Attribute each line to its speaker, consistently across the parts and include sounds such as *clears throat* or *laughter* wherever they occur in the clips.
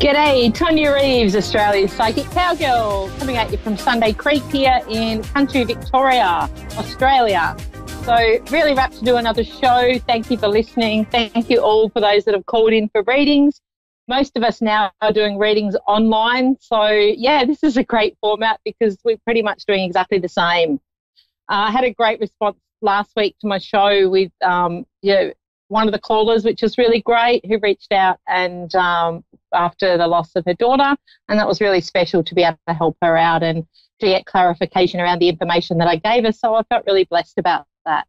Speaker 1: G'day, Tonia Reeves, Australia's psychic cowgirl, coming at you from Sunday Creek here in country Victoria, Australia. So, really rapt to do another show. Thank you for listening. Thank you all for those that have called in for readings. Most of us now are doing readings online. So, yeah, this is a great format because we're pretty much doing exactly the same. Uh, I had a great response last week to my show with um, one of the callers, which was really great, who reached out and um, after the loss of her daughter, and that was really special to be able to help her out and to get clarification around the information that I gave her. So I felt really blessed about that.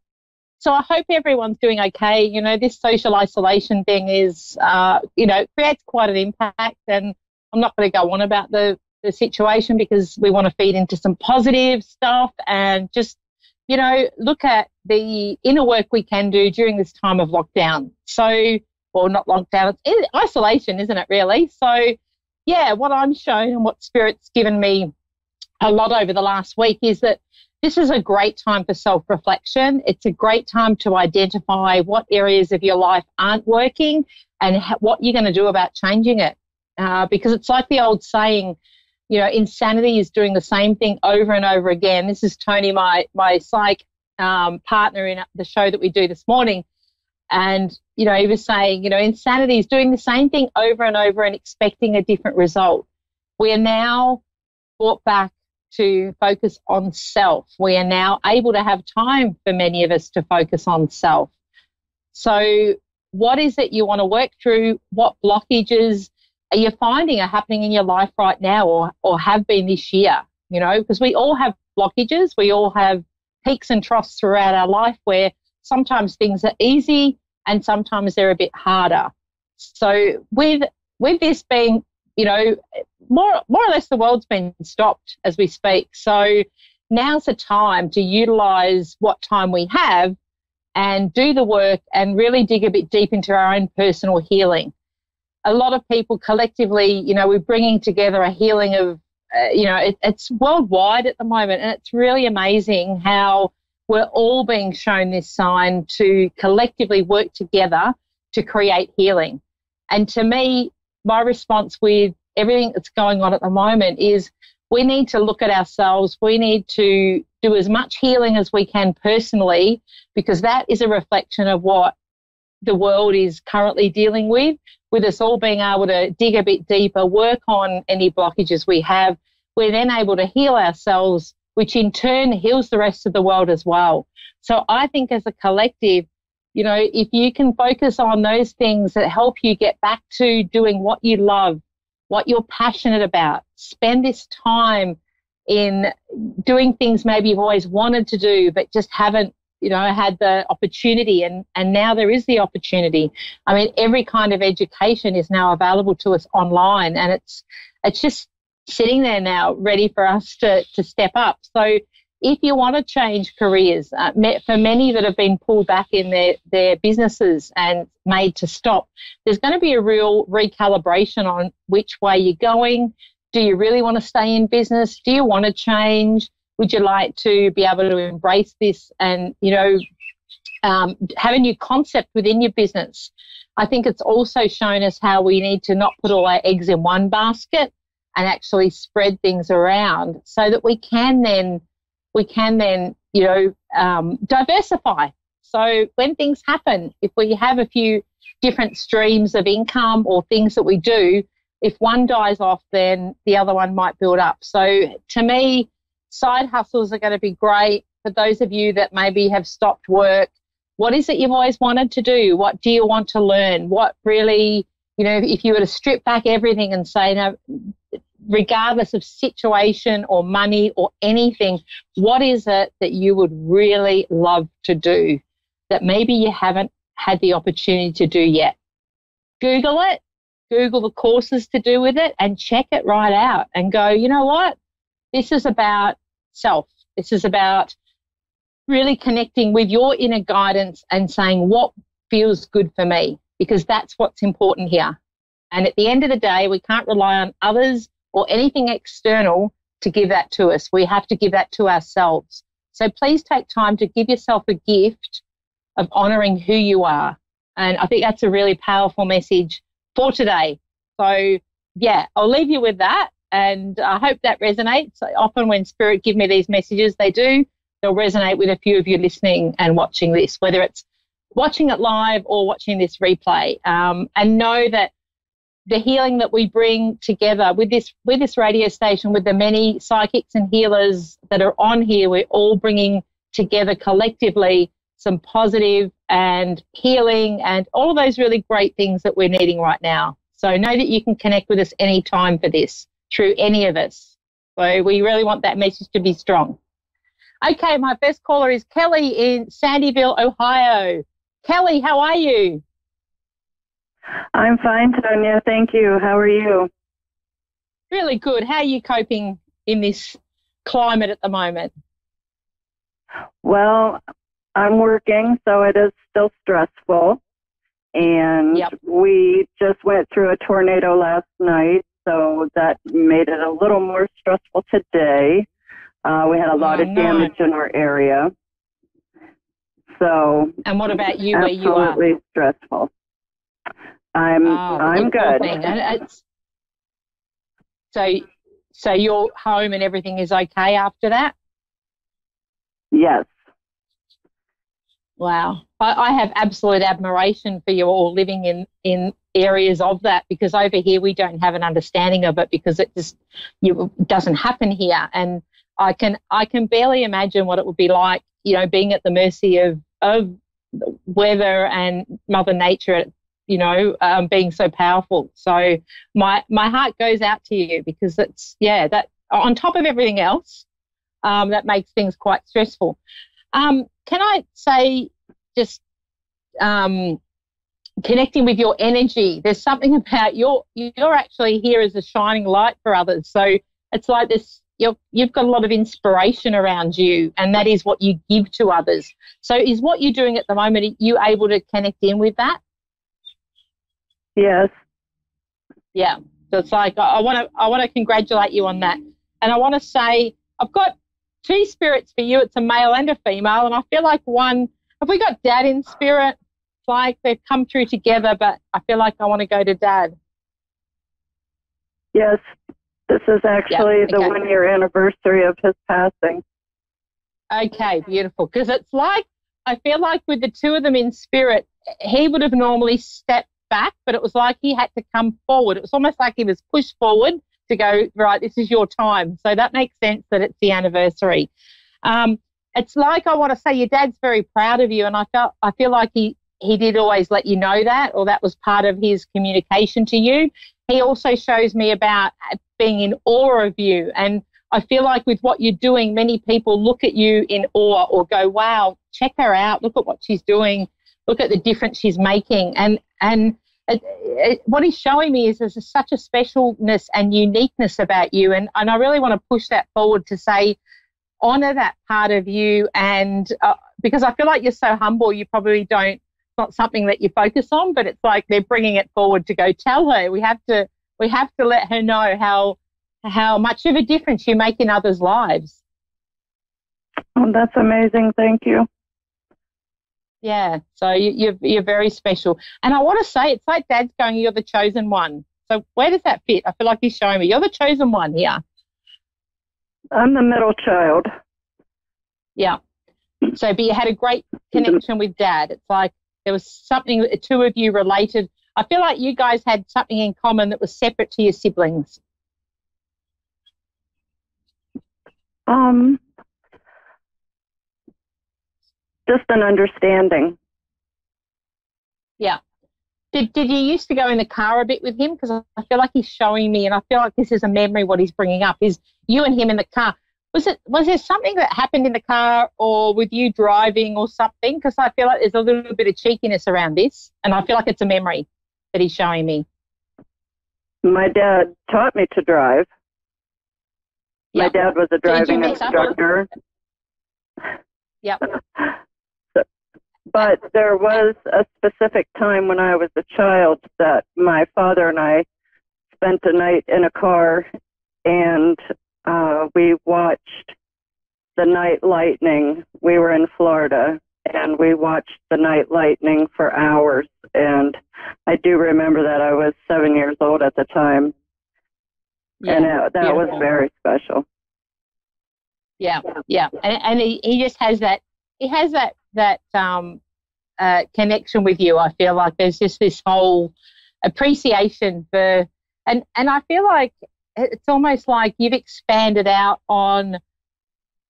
Speaker 1: So I hope everyone's doing okay. You know, this social isolation thing is, uh, you know, creates quite an impact, and I'm not going to go on about the the situation because we want to feed into some positive stuff and just you know, look at the inner work we can do during this time of lockdown. So, well, not lockdown, it's isolation, isn't it, really? So, yeah, what I'm shown and what Spirit's given me a lot over the last week is that this is a great time for self reflection. It's a great time to identify what areas of your life aren't working and what you're going to do about changing it. Uh, because it's like the old saying, you know, insanity is doing the same thing over and over again. This is Tony, my my psych um, partner in the show that we do this morning, and you know, he was saying, you know, insanity is doing the same thing over and over and expecting a different result. We are now brought back to focus on self. We are now able to have time for many of us to focus on self. So, what is it you want to work through? What blockages? are you finding are happening in your life right now or, or have been this year? You know, because we all have blockages, we all have peaks and troughs throughout our life where sometimes things are easy and sometimes they're a bit harder. So with with this being, you know, more more or less the world's been stopped as we speak. So now's the time to utilize what time we have and do the work and really dig a bit deep into our own personal healing a lot of people collectively, you know, we're bringing together a healing of, uh, you know, it, it's worldwide at the moment. And it's really amazing how we're all being shown this sign to collectively work together to create healing. And to me, my response with everything that's going on at the moment is we need to look at ourselves. We need to do as much healing as we can personally, because that is a reflection of what the world is currently dealing with with us all being able to dig a bit deeper, work on any blockages we have, we're then able to heal ourselves, which in turn heals the rest of the world as well. So I think as a collective, you know, if you can focus on those things that help you get back to doing what you love, what you're passionate about, spend this time in doing things maybe you've always wanted to do, but just haven't you know, had the opportunity and, and now there is the opportunity. I mean, every kind of education is now available to us online and it's, it's just sitting there now ready for us to, to step up. So if you want to change careers, uh, for many that have been pulled back in their, their businesses and made to stop, there's going to be a real recalibration on which way you're going. Do you really want to stay in business? Do you want to change? would you like to be able to embrace this and you know um, have a new concept within your business i think it's also shown us how we need to not put all our eggs in one basket and actually spread things around so that we can then we can then you know um, diversify so when things happen if we have a few different streams of income or things that we do if one dies off then the other one might build up so to me Side hustles are going to be great for those of you that maybe have stopped work. What is it you've always wanted to do? What do you want to learn? What really, you know, if you were to strip back everything and say, no, regardless of situation or money or anything, what is it that you would really love to do that maybe you haven't had the opportunity to do yet? Google it, Google the courses to do with it, and check it right out and go, you know what? This is about self. This is about really connecting with your inner guidance and saying what feels good for me, because that's what's important here. And at the end of the day, we can't rely on others or anything external to give that to us. We have to give that to ourselves. So please take time to give yourself a gift of honoring who you are. And I think that's a really powerful message for today. So yeah, I'll leave you with that. And I hope that resonates. Often when Spirit give me these messages, they do. They'll resonate with a few of you listening and watching this, whether it's watching it live or watching this replay. Um, and know that the healing that we bring together with this with this radio station, with the many psychics and healers that are on here, we're all bringing together collectively some positive and healing and all of those really great things that we're needing right now. So know that you can connect with us anytime for this through any of us. So we really want that message to be strong. Okay, my first caller is Kelly in Sandyville, Ohio. Kelly, how are you?
Speaker 2: I'm fine, Tonia. Thank you. How are you?
Speaker 1: Really good. How are you coping in this climate at the moment?
Speaker 2: Well, I'm working, so it is still stressful. And yep. we just went through a tornado last night, so that made it a little more stressful today. Uh, we had a lot oh, of damage no. in our area. So,
Speaker 1: and what about you? Where you are?
Speaker 2: Absolutely stressful. I'm oh, I'm good. Uh, it's,
Speaker 1: so, so you're home and everything is okay after that.
Speaker 2: Yes.
Speaker 1: Wow. I, I, have absolute admiration for you all living in, in areas of that because over here we don't have an understanding of it because it just you, doesn't happen here. And I can I can barely imagine what it would be like, you know, being at the mercy of of weather and Mother Nature, you know, um, being so powerful. So my my heart goes out to you because it's yeah that on top of everything else, um, that makes things quite stressful. Um, can I say just um, connecting with your energy? There's something *laughs* about your you're actually here as a shining light for others. So it's like this. You're, you've got a lot of inspiration around you, and that is what you give to others. So, is what you're doing at the moment? Are you able to connect in with that?
Speaker 2: Yes.
Speaker 1: Yeah. So it's like I want to I want to congratulate you on that, and I want to say I've got two spirits for you. It's a male and a female. And I feel like one, have we got dad in spirit? It's like they've come through together, but I feel like I want to go to dad.
Speaker 2: Yes. This is actually okay. the one year anniversary of his passing.
Speaker 1: Okay, beautiful. Because it's like, I feel like with the two of them in spirit, he would have normally stepped back, but it was like he had to come forward. It was almost like he was pushed forward to go, right, this is your time. So that makes sense that it's the anniversary. Um, it's like I want to say your dad's very proud of you, and I felt I feel like he he did always let you know that, or that was part of his communication to you. He also shows me about being in awe of you, and I feel like with what you're doing, many people look at you in awe or go, "Wow, check her out! Look at what she's doing! Look at the difference she's making!" And and it, it, what he's showing me is there's such a specialness and uniqueness about you. And, and I really want to push that forward to say, honor that part of you. And uh, because I feel like you're so humble, you probably don't, it's not something that you focus on, but it's like they're bringing it forward to go tell her. We have to, we have to let her know how, how much of a difference you make in others' lives.
Speaker 2: Oh, that's amazing. Thank you.
Speaker 1: Yeah, so you, you're you're very special, and I want to say it's like Dad's going, "You're the chosen one." So where does that fit? I feel like he's showing me you're the chosen one here.
Speaker 2: I'm the middle child.
Speaker 1: Yeah. So, but you had a great connection with Dad. It's like there was something the two of you related. I feel like you guys had something in common that was separate to your siblings.
Speaker 2: Um, just an understanding.
Speaker 1: Yeah. Did, did you used to go in the car a bit with him? Because I feel like he's showing me, and I feel like this is a memory what he's bringing up is you and him in the car. Was it was there something that happened in the car, or with you driving, or something? Because I feel like there's a little bit of cheekiness around this, and I feel like it's a memory that he's showing me.
Speaker 2: My dad taught me to drive. Yep. My dad was a driving instructor.
Speaker 1: Yep. *laughs* *laughs*
Speaker 2: But there was a specific time when I was a child that my father and I spent a night in a car and uh, we watched the night lightning. We were in Florida and we watched the night lightning for hours. And I do remember that I was seven years old at the time. yeah. and it, that Beautiful. was very special.
Speaker 1: Yeah, yeah, and and he, he just has that he has that that um uh, connection with you. I feel like there's just this whole appreciation for and and I feel like it's almost like you've expanded out on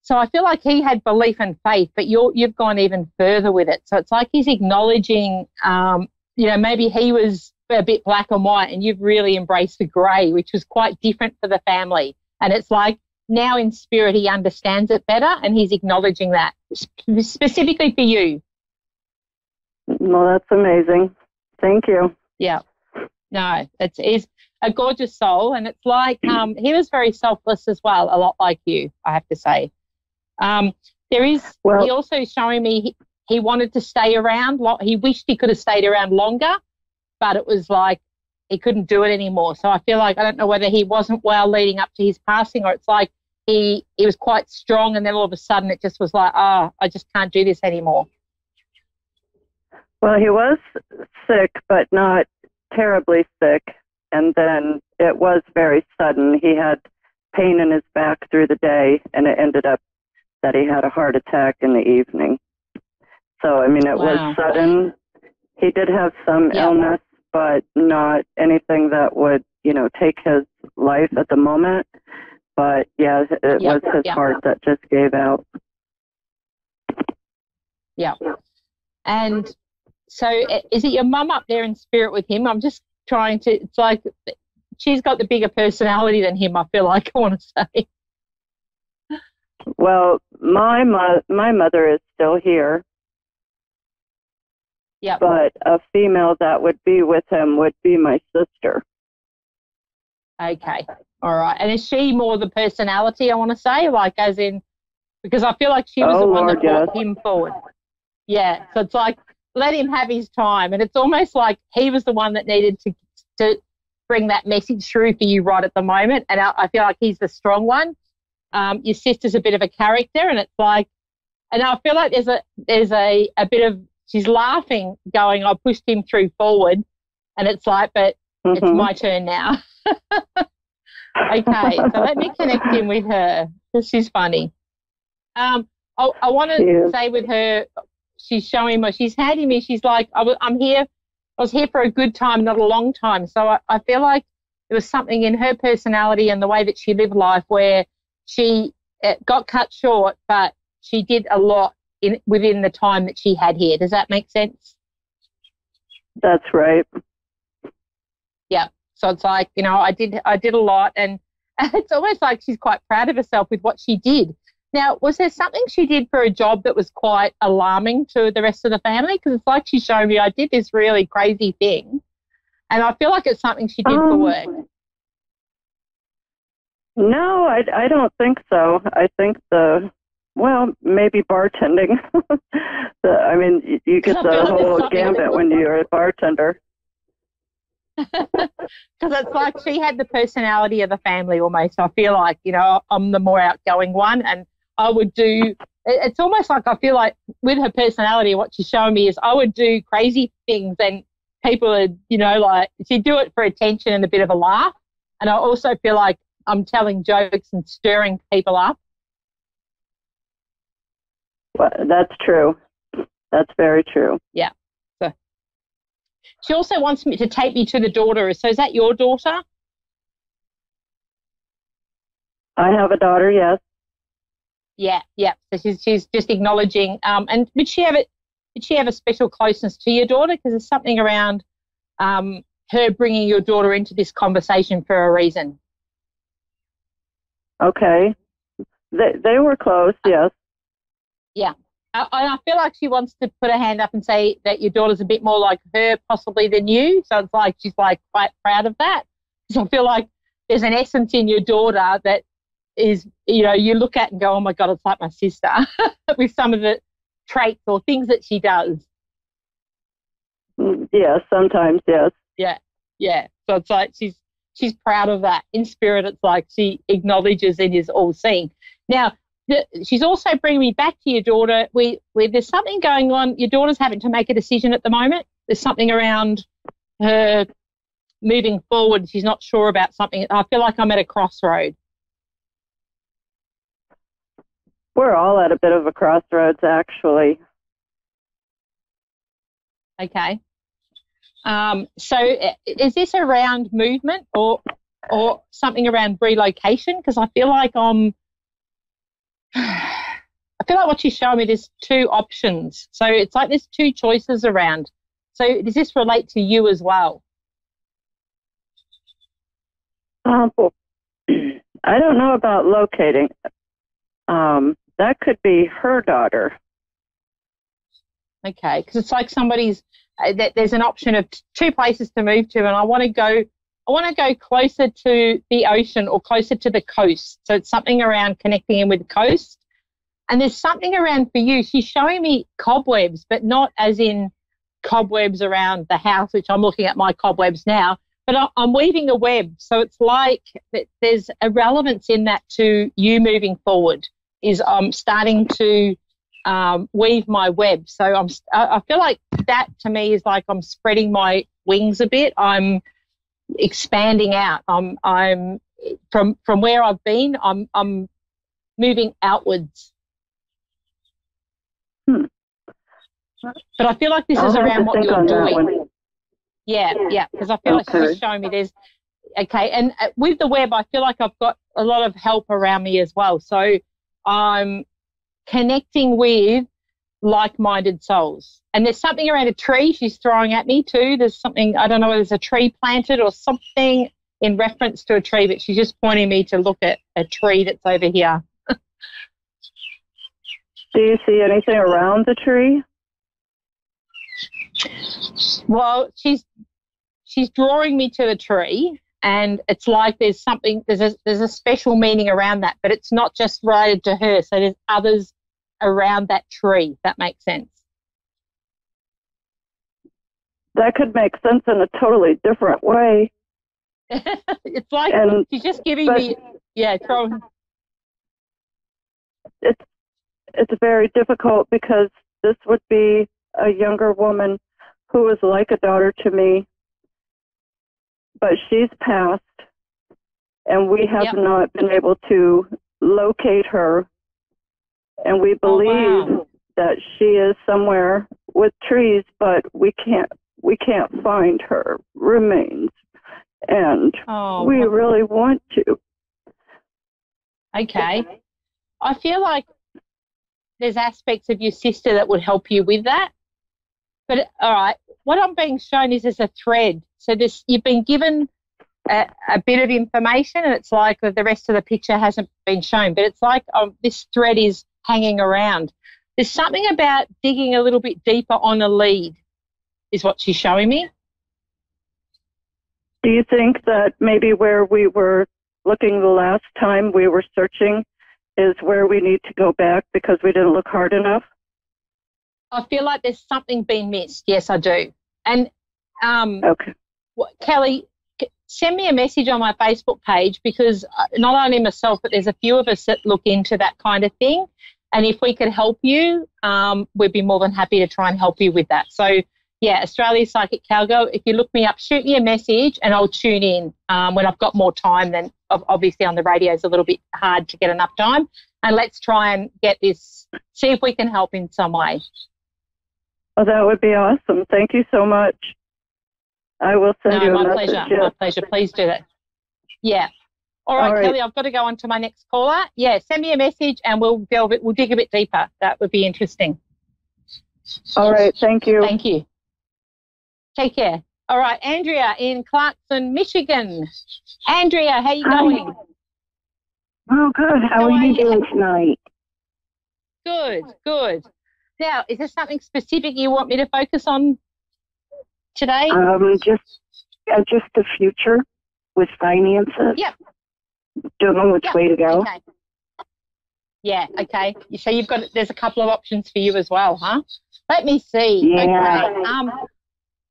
Speaker 1: so I feel like he had belief and faith, but you're, you've gone even further with it. So it's like he's acknowledging, um, you know, maybe he was a bit black and white and you've really embraced the grey, which was quite different for the family. And it's like now in spirit, he understands it better and he's acknowledging that specifically for you.
Speaker 2: Well, that's amazing. Thank you.
Speaker 1: Yeah. No, it's, it's a gorgeous soul. And it's like *clears throat* um, he was very selfless as well, a lot like you, I have to say. Um, there is, well, he also showing me he, he wanted to stay around. He wished he could have stayed around longer, but it was like he couldn't do it anymore. So I feel like I don't know whether he wasn't well leading up to his passing, or it's like he he was quite strong, and then all of a sudden it just was like, oh, I just can't do this anymore.
Speaker 2: Well, he was sick, but not terribly sick, and then it was very sudden. He had pain in his back through the day, and it ended up that he had a heart attack in the evening. So, I mean, it wow. was sudden. He did have some yeah. illness, but not anything that would, you know, take his life at the moment. But yeah, it yeah. was his yeah. heart that just gave out.
Speaker 1: Yeah. And so, is it your mum up there in spirit with him? I'm just trying to, it's like she's got the bigger personality than him, I feel like I want to say.
Speaker 2: Well, my mo- my mother is still here.
Speaker 1: Yeah.
Speaker 2: But a female that would be with him would be my sister.
Speaker 1: Okay. All right. And is she more the personality, I want to say? Like, as in, because I feel like she was
Speaker 2: oh,
Speaker 1: the one
Speaker 2: Lord,
Speaker 1: that brought yes. him forward. Yeah. So it's like, let him have his time. And it's almost like he was the one that needed to, to bring that message through for you right at the moment. And I, I feel like he's the strong one um, your sister's a bit of a character, and it's like, and I feel like there's a there's a a bit of she's laughing, going, I pushed him through forward, and it's like, but mm-hmm. it's my turn now. *laughs* okay, so let me connect him with her because she's funny. Um, I, I want to yeah. say with her, she's showing me, she's handing me, she's like, I w- I'm here, I was here for a good time, not a long time. So I, I feel like there was something in her personality and the way that she lived life where she got cut short, but she did a lot in within the time that she had here. Does that make sense?
Speaker 2: That's right.
Speaker 1: Yeah. So it's like you know, I did I did a lot, and *laughs* it's almost like she's quite proud of herself with what she did. Now, was there something she did for a job that was quite alarming to the rest of the family? Because it's like she's showing me I did this really crazy thing, and I feel like it's something she did um, for work.
Speaker 2: No, I, I don't think so. I think the well, maybe bartending. *laughs* the, I mean, you, get the whole gambit when you're a bartender. *laughs*
Speaker 1: Because it's like she had the personality of the family almost. I feel like, you know, I'm the more outgoing one and I would do, it's almost like I feel like with her personality, what she's showing me is I would do crazy things and people would, you know, like she'd do it for attention and a bit of a laugh. And I also feel like I'm telling jokes and stirring people up.
Speaker 2: Well, that's true. That's very true.
Speaker 1: Yeah. So she also wants me to take me to the daughter. So is that your daughter?
Speaker 2: I have a daughter. Yes.
Speaker 1: Yeah. Yeah. So she's she's just acknowledging. Um, and did she have it? Did she have a special closeness to your daughter? Because there's something around um, her bringing your daughter into this conversation for a reason.
Speaker 2: Okay. They they were close, yes.
Speaker 1: Yeah. I, I feel like she wants to put her hand up and say that your daughter's a bit more like her, possibly than you. So it's like she's like quite proud of that. So I feel like there's an essence in your daughter that is, you know, you look at and go, oh my God, it's like my sister *laughs* with some of the traits or things that she does.
Speaker 2: Mm, yeah, sometimes, yes.
Speaker 1: Yeah, yeah. So it's like she's she's proud of that. In spirit, it's like she acknowledges and is all seeing. Now, she's also bringing me back to your daughter. We, we, there's something going on. Your daughter's having to make a decision at the moment. There's something around her moving forward. She's not sure about something. I feel like I'm at a crossroad.
Speaker 2: We're all at a bit of a crossroads, actually.
Speaker 1: Okay. Um, so is this around movement or or something around relocation? Because I feel like I'm. I feel like what she's showing me, there's two options. So it's like there's two choices around. So does this relate to you as well?
Speaker 2: Um, *clears throat* I don't know about locating. Um, that could be her daughter.
Speaker 1: Okay, because it's like somebody's. Uh, there's an option of two places to move to, and I want to go. I want to go closer to the ocean or closer to the coast. So it's something around connecting in with the coast. And there's something around for you. She's showing me cobwebs, but not as in cobwebs around the house, which I'm looking at my cobwebs now, but I'm weaving a web. So it's like there's a relevance in that to you moving forward is I'm starting to um, weave my web. So I'm, I feel like that to me is like I'm spreading my wings a bit. I'm expanding out. I'm, I'm from, from where I've been, I'm, I'm moving outwards.
Speaker 2: Hmm.
Speaker 1: But I feel like this
Speaker 2: I'll
Speaker 1: is around what you're doing. Yeah, yeah, because I feel
Speaker 2: okay.
Speaker 1: like she's showing me there's okay, and uh, with the web, I feel like I've got a lot of help around me as well. So I'm connecting with like-minded souls. And there's something around a tree she's throwing at me too. There's something I don't know whether there's a tree planted or something in reference to a tree, but she's just pointing me to look at a tree that's over here. *laughs*
Speaker 2: Do you see anything around the tree?
Speaker 1: Well, she's she's drawing me to the tree, and it's like there's something there's a there's a special meaning around that, but it's not just related to her. So there's others around that tree. that makes sense.
Speaker 2: That could make sense in a totally different way. *laughs*
Speaker 1: it's like
Speaker 2: and,
Speaker 1: she's just giving me yeah, throw.
Speaker 2: It's it's very difficult because this would be a younger woman who was like a daughter to me, but she's passed, and we have yep. not been able to locate her. And we oh, believe oh, wow. that she is somewhere with trees, but we can't we can't find her remains, and
Speaker 1: oh,
Speaker 2: we really want to.
Speaker 1: Okay, I feel like there's aspects of your sister that would help you with that. But all right, what I'm being shown is as a thread. So this you've been given a, a, bit of information, and it's like the rest of the picture hasn't been shown, but it's like um, this thread is hanging around. There's something about digging a little bit deeper on a lead, is what she's showing me.
Speaker 2: Do you think that maybe where we were looking the last time we were searching is where we need to go back because we didn't look hard enough?
Speaker 1: I feel like there's something being missed. Yes, I do. And um,
Speaker 2: okay,
Speaker 1: what, Kelly, send me a message on my Facebook page because uh, not only myself, but there's a few of us that look into that kind of thing. And if we could help you, um, we'd be more than happy to try and help you with that. So, yeah, Australia Psychic Cowgirl, if you look me up, shoot me a message and I'll tune in um, when I've got more time. than obviously, on the radio is a little bit hard to get enough time. And let's try and get this, see if we can help in some way.
Speaker 2: Oh, that would be awesome. Thank you so much. I will send
Speaker 1: no,
Speaker 2: you a
Speaker 1: my
Speaker 2: message.
Speaker 1: pleasure. My pleasure. Please do that. Yeah. All right, All right, Kelly, I've got to go on to my next caller. Yeah, send me a message and we'll delve it. We'll dig a bit deeper. That would be interesting.
Speaker 2: All right. Thank you.
Speaker 1: Thank you. Take care. All right, Andrea in Clarkston, Michigan. Andrea, how you going?
Speaker 3: Oh, good. How, how are you doing tonight?
Speaker 1: Good, good. Now, is there something specific you want me to focus on today?
Speaker 3: Um, just uh, just the future with finances.
Speaker 1: Yep.
Speaker 3: Don't know which
Speaker 1: yep.
Speaker 3: way to go.
Speaker 1: Okay. Yeah. Okay. So you've got there's a couple of options for you as well, huh? Let me see.
Speaker 3: Yeah.
Speaker 1: Okay. Um.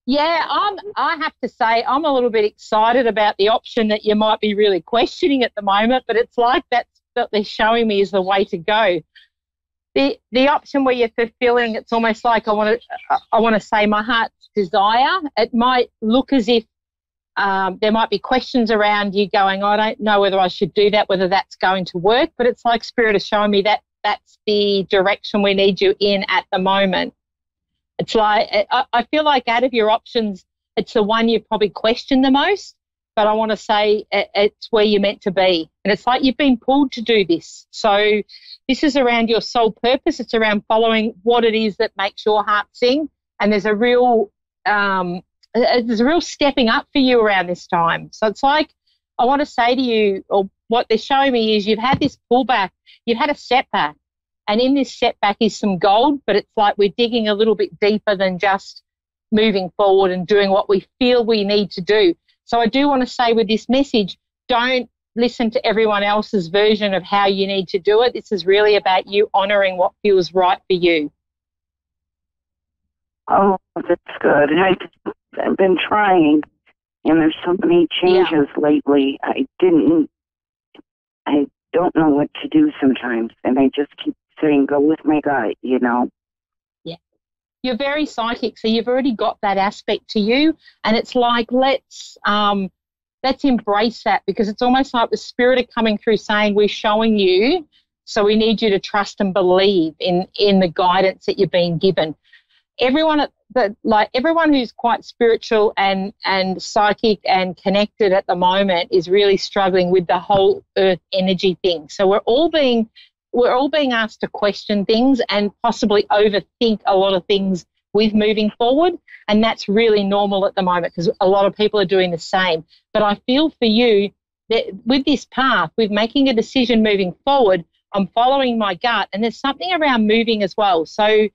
Speaker 1: Yeah, I'm. I have to say, I'm a little bit excited about the option that you might be really questioning at the moment, but it's like that's what they're showing me is the way to go the the option where you're fulfilling it's almost like I want to I want to say my heart's desire. It might look as if um, there might be questions around you going, I don't know whether I should do that, whether that's going to work. But it's like Spirit is showing me that that's the direction we need you in at the moment. It's like, I, I feel like out of your options, it's the one you probably question the most. But I want to say it, it's where you're meant to be. And it's like you've been pulled to do this. So this is around your sole purpose. It's around following what it is that makes your heart sing. And there's a real um, there's a real stepping up for you around this time. So it's like I want to say to you, or what they're showing me is you've had this pullback, you've had a setback, and in this setback is some gold, but it's like we're digging a little bit deeper than just moving forward and doing what we feel we need to do. So I do want to say with this message, don't listen to everyone else's version of how you need to do it. This is really about you honoring what feels right for you.
Speaker 3: Oh, that's good. I've been trying, and there's so many changes yeah. lately. I didn't, I don't know what to do sometimes, and I just keep saying, go with my gut, you know?
Speaker 1: Yeah. You're very psychic, so you've already got that aspect to you, and it's like, let's, um, let's embrace that because it's almost like the spirit are coming through saying we're showing you so we need you to trust and believe in in the guidance that you're being given everyone that like everyone who's quite spiritual and and psychic and connected at the moment is really struggling with the whole earth energy thing so we're all being we're all being asked to question things and possibly overthink a lot of things with moving forward and that's really normal at the moment because a lot of people are doing the same but i feel for you that with this path with making a decision moving forward i'm following my gut and there's something around moving as well so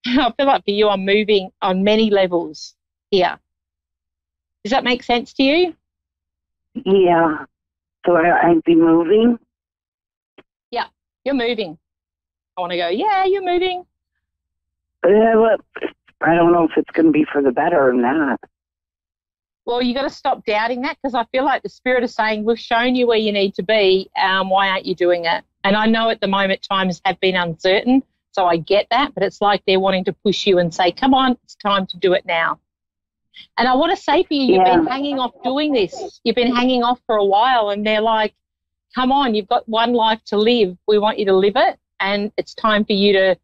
Speaker 1: *laughs* I feel like for you, I'm moving on many levels here. Does that make sense to you?
Speaker 3: Yeah. So I, would be moving?
Speaker 1: You're moving. I want to go, yeah, you're moving.
Speaker 3: Yeah, well, I don't know if it's going to be for the better or not.
Speaker 1: Well, you got to stop doubting that because I feel like the spirit is saying, We've shown you where you need to be. Um, why aren't you doing it? And I know at the moment times have been uncertain. So I get that, but it's like they're wanting to push you and say, come on, it's time to do it now. And I want to say for you, you've yeah. been hanging off doing this. You've been hanging off for a while, and they're like, come on, you've got one life to live. We want you to live it, and it's time for you to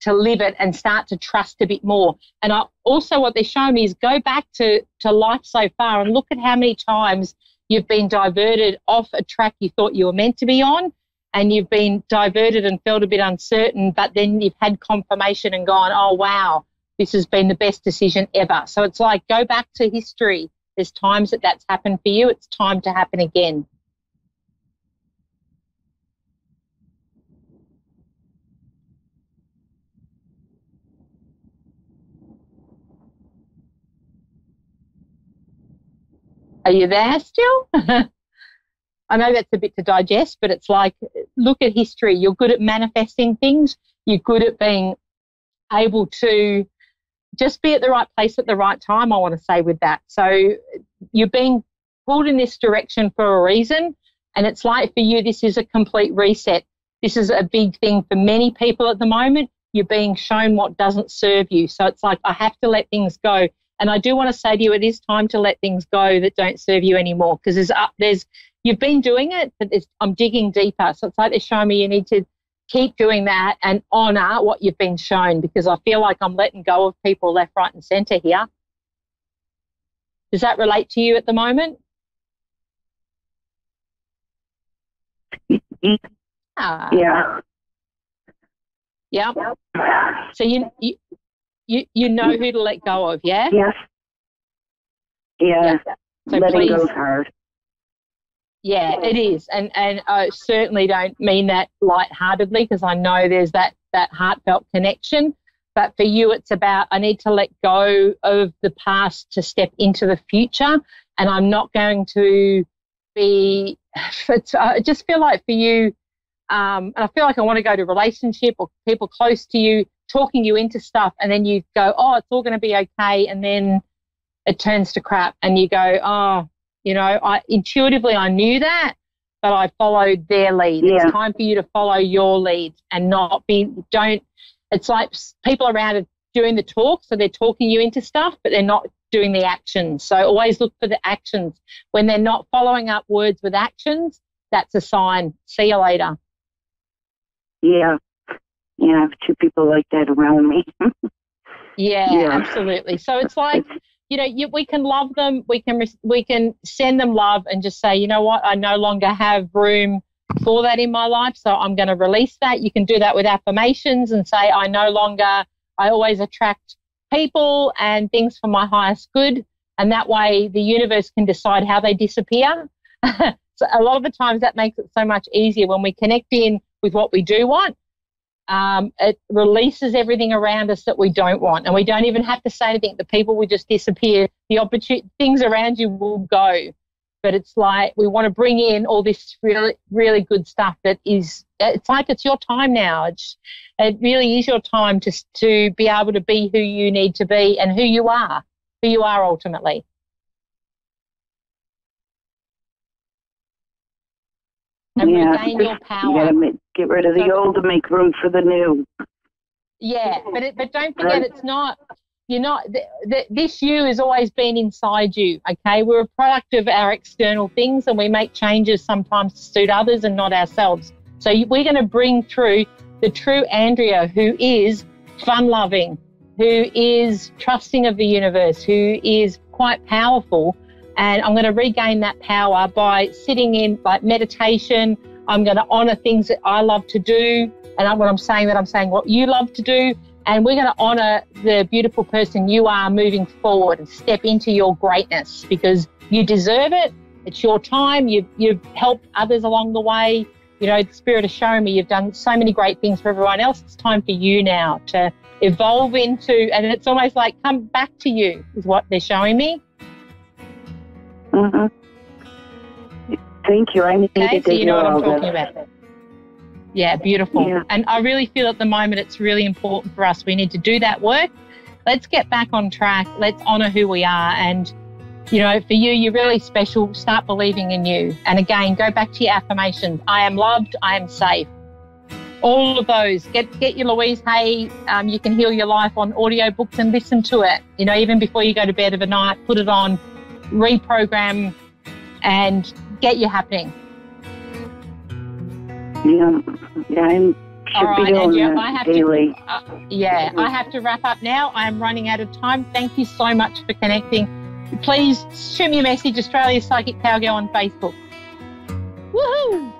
Speaker 1: to live it and start to trust a bit more. And I, also, what they're showing me is go back to, to life so far and look at how many times you've been diverted off a track you thought you were meant to be on and you've been diverted and felt a bit uncertain, but then you've had confirmation and gone, oh, wow, this has been the best decision ever. So it's like go back to history. There's times that that's happened for you, it's time to happen again. Are you there still? *laughs* I know that's a bit to digest, but it's like look at history. You're good at manifesting things. You're good at being able to just be at the right place at the right time. I want to say with that. So you're being pulled in this direction for a reason, and it's like for you, this is a complete reset. This is a big thing for many people at the moment. You're being shown what doesn't serve you. So it's like I have to let things go. And I do want to say to you, it is time to let things go that don't serve you anymore because there's up, there's you've been doing it, but I'm digging deeper. So it's like they're showing me you need to keep doing that and honor what you've been shown because I feel like I'm letting go of people left, right, and center here. Does that relate to you at the moment?
Speaker 3: Ah. Yeah.
Speaker 1: Yeah. So you, you you you know who to let go of, yeah?
Speaker 3: Yes. Yeah. yeah. So Letting please, go hard.
Speaker 1: Yeah, it is, and and I certainly don't mean that lightheartedly because I know there's that that heartfelt connection. But for you, it's about I need to let go of the past to step into the future, and I'm not going to be. *sighs* I just feel like for you, um, and I feel like I want to go to relationship or people close to you talking you into stuff, and then you go, oh, it's all going to be okay, and then it turns to crap, and you go, oh, you know, I intuitively I knew that, but I followed their lead. Yeah. It's time for you to follow your lead and not be don't. It's like people around are doing the talk, so they're talking you into stuff, but they're not doing the actions. So always look for the actions. When they're not following up words with actions, that's a sign. See you later.
Speaker 3: Yeah. Yeah, I have two people like that around me. *laughs*
Speaker 1: yeah, yeah, absolutely. So it's *laughs* like, you know, you, we can love them, we can we can send them love and just say, you know what, I no longer have room for that in my life, so I'm going to release that. You can do that with affirmations and say, I no longer, I always attract people and things for my highest good. And that way the universe can decide how they disappear. *laughs* so a lot of the times that makes it so much easier when we connect in with what we do want. Um, it releases everything around us that we don't want, and we don't even have to say anything. The people will just disappear. The opportunity, things around you will go. But it's like we want to bring in all this really, really good stuff that is. It's like it's your time now. It's, it really is your time to to be able to be who you need to be and who you are, who you are ultimately. And yeah. regain your power.
Speaker 3: You gotta get rid of the so, old to make room for the new.
Speaker 1: Yeah, but it, but don't forget, it's not. You're not. The, the, this you has always been inside you. Okay, we're a product of our external things, and we make changes sometimes to suit others and not ourselves. So we're going to bring through the true Andrea, who is fun-loving, who is trusting of the universe, who is quite powerful and I'm going to regain that power by sitting in like meditation. I'm going to honor things that I love to do. And when I'm saying that, I'm saying what you love to do. And we're going to honor the beautiful person you are moving forward and step into your greatness because you deserve it. It's your time. You've, you've helped others along the way. You know, the spirit is showing me you've done so many great things for everyone else. It's time for you now to evolve into, and it's almost like come back to you, is what they're showing me.
Speaker 3: Mm-hmm. Thank you. I needed okay,
Speaker 1: so you know what I'm talking about. Yeah, beautiful. Yeah. And I really feel at the moment it's really important for us. We need to do that work. Let's get back on track. Let's honor who we are. And, you know, for you, you're really special. Start believing in you. And again, go back to your affirmations I am loved. I am safe. All of those. Get get your Louise Hay. Um, you can heal your life on audiobooks and listen to it. You know, even before you go to bed of a night, put it on reprogram and get you happening.
Speaker 3: Yeah, yeah, I'm. All right, Andrea, I have daily.
Speaker 1: to. Uh, yeah, I have to wrap up now. I am running out of time. Thank you so much for connecting. Please shoot me a message, Australia Psychic Cowgirl on Facebook. Woohoo!